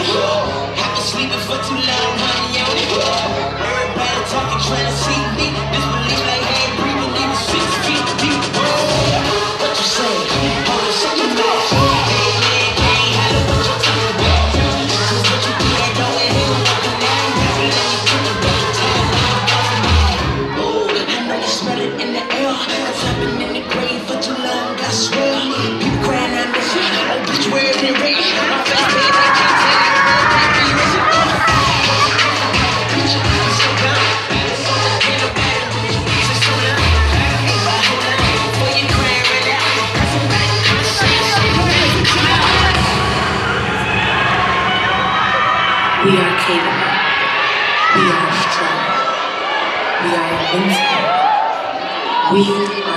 it. I've been sleeping for too long, honey, on it. Everybody talking, trying to see me. Disbelief like I ain't breathing six feet deep. What you say? Hold on, shut your mouth. In the air, cause I've been in the grave for too long, I swear. People crying out, oh, bitch, where it rain? We are capable. We are strong. We are invincible. We